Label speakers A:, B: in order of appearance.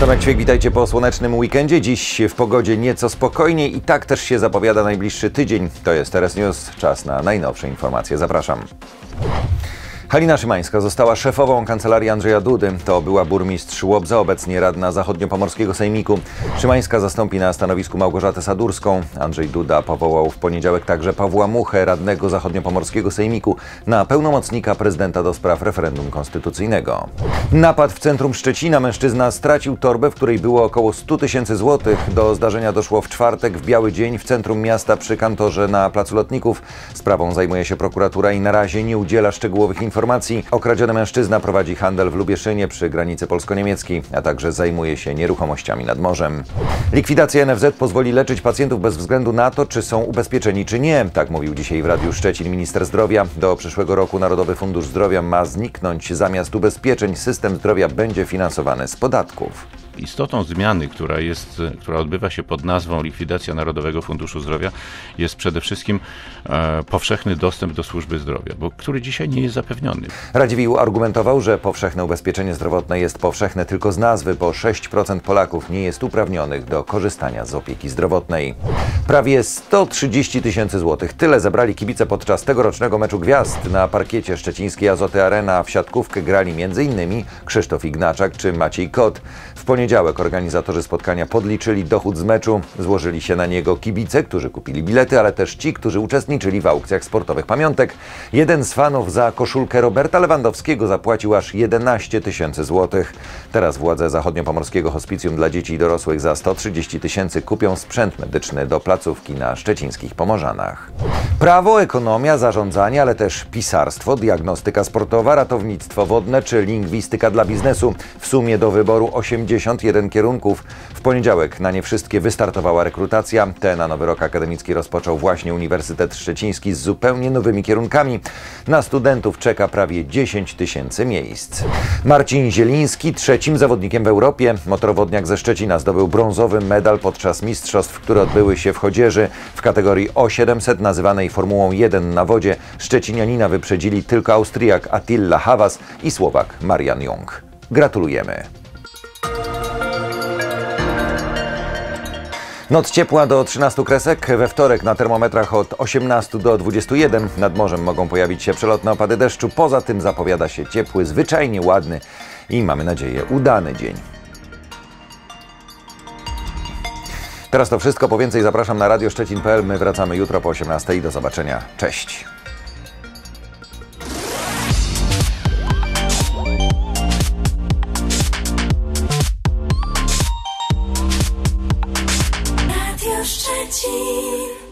A: Tomek Ćwiek, witajcie po słonecznym weekendzie. Dziś w pogodzie nieco spokojniej i tak też się zapowiada najbliższy tydzień. To jest Teraz News, czas na najnowsze informacje. Zapraszam. Halina Szymańska została szefową kancelarii Andrzeja Dudy. To była burmistrz Łobza, obecnie radna zachodniopomorskiego sejmiku. Szymańska zastąpi na stanowisku Małgorzatę Sadurską. Andrzej Duda powołał w poniedziałek także Pawła Muchę, radnego zachodniopomorskiego sejmiku, na pełnomocnika prezydenta do spraw referendum konstytucyjnego. Napad w centrum Szczecina. Mężczyzna stracił torbę, w której było około 100 tysięcy złotych. Do zdarzenia doszło w czwartek w biały dzień w centrum miasta przy kantorze na Placu Lotników. Sprawą zajmuje się prokuratura i na razie nie udziela szczegółowych informacji informacji. Okradziony mężczyzna prowadzi handel w Lubieszynie przy granicy polsko-niemieckiej, a także zajmuje się nieruchomościami nad morzem. Likwidacja NFZ pozwoli leczyć pacjentów bez względu na to, czy są ubezpieczeni, czy nie. Tak mówił dzisiaj w Radiu Szczecin minister zdrowia. Do przyszłego roku Narodowy Fundusz Zdrowia ma zniknąć. Zamiast ubezpieczeń system zdrowia będzie finansowany z podatków.
B: Istotą zmiany, która, jest, która odbywa się pod nazwą likwidacja Narodowego Funduszu Zdrowia, jest przede wszystkim e, powszechny dostęp do służby zdrowia, bo który dzisiaj nie jest zapewniony.
A: Radziwiłł argumentował, że powszechne ubezpieczenie zdrowotne jest powszechne tylko z nazwy, bo 6% Polaków nie jest uprawnionych do korzystania z opieki zdrowotnej. Prawie 130 tysięcy złotych. Tyle zebrali kibice podczas tegorocznego meczu gwiazd na parkiecie szczecińskiej Azoty Arena. W siatkówkę grali m.in. Krzysztof Ignaczak czy Maciej Kot. W poniedziałek organizatorzy spotkania podliczyli dochód z meczu. Złożyli się na niego kibice, którzy kupili bilety, ale też ci, którzy uczestniczyli w aukcjach sportowych pamiątek. Jeden z fanów za koszulkę Roberta Lewandowskiego zapłacił aż 11 tysięcy złotych. Teraz władze zachodniopomorskiego hospicjum dla dzieci i dorosłych za 130 tysięcy kupią sprzęt medyczny do placówki na szczecińskich Pomorzanach. Prawo, ekonomia, zarządzanie, ale też pisarstwo, diagnostyka sportowa, ratownictwo wodne czy lingwistyka dla biznesu. W sumie do wyboru 81 kierunków. W poniedziałek na nie wszystkie wystartowała rekrutacja. Te na nowy rok akademicki rozpoczął właśnie Uniwersytet Szczeciński z zupełnie nowymi kierunkami. Na studentów czeka prawie 10 tysięcy miejsc. Marcin Zieliński, trzecim zawodnikiem w Europie. Motorowodniak ze Szczecina zdobył brązowy medal podczas mistrzostw, które odbyły się w Chodzieży. W kategorii O700 nazywanej Formułą 1 na wodzie Szczecinianina wyprzedzili tylko Austriak Attila Havas i Słowak Marian Jung. Gratulujemy! Noc ciepła do 13 kresek, we wtorek na termometrach od 18 do 21. Nad morzem mogą pojawić się przelotne opady deszczu. Poza tym zapowiada się ciepły, zwyczajnie ładny i mamy nadzieję udany dzień. Teraz to wszystko. Po więcej zapraszam na radioszczecin.pl. My wracamy jutro po 18 i do zobaczenia. Cześć!
C: Radio Szczecin.